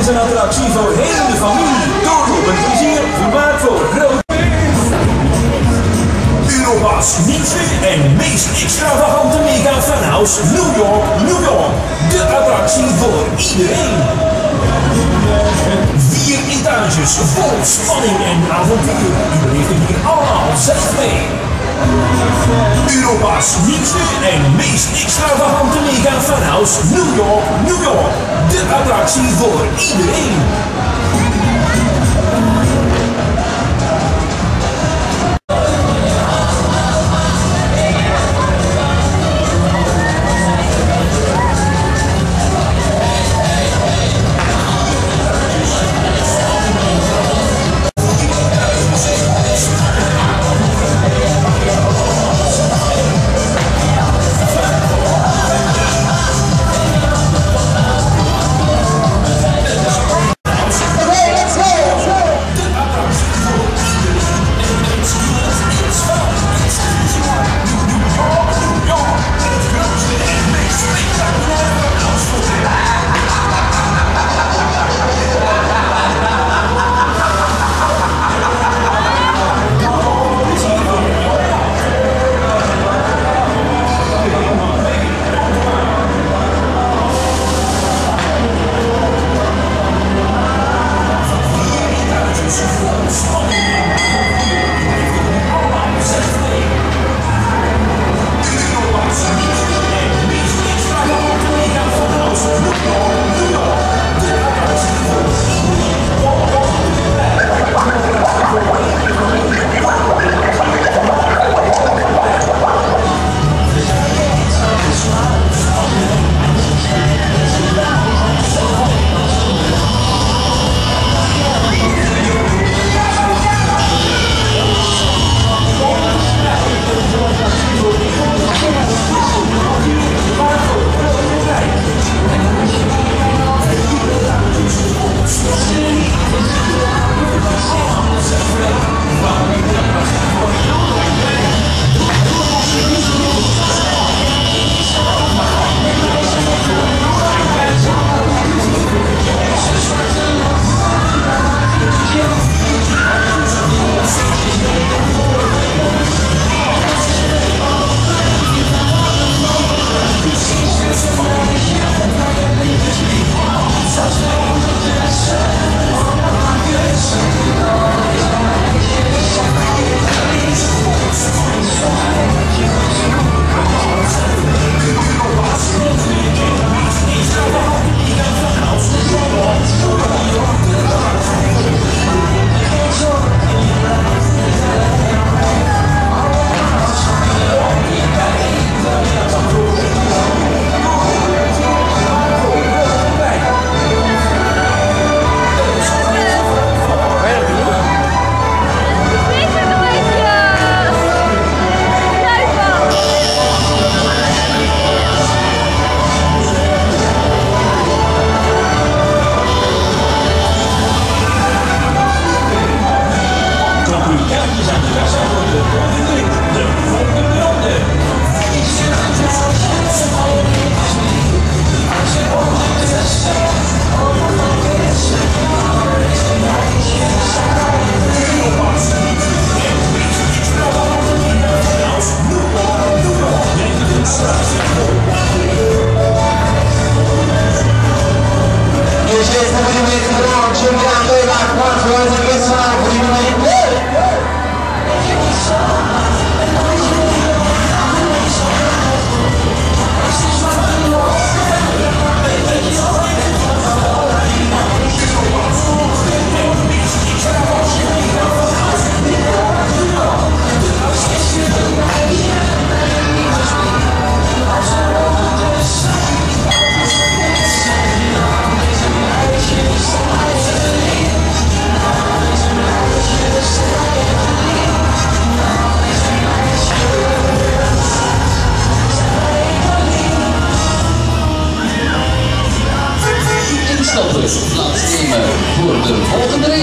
is een attractie voor heel de familie. Doorlopend plezier, vermaakt voor groot. Europa's nieuwste en meest extravagante mega funhouse New York, New York. De attractie voor iedereen. Vier etages vol spanning en avontuur. U beleeft hier allemaal zelf mee. Europa's nieuwste en meest extravagante mega funhouse New York, New York. De attractie voor iedereen. All the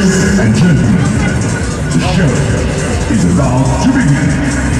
Ladies and gentlemen, the show is about to begin.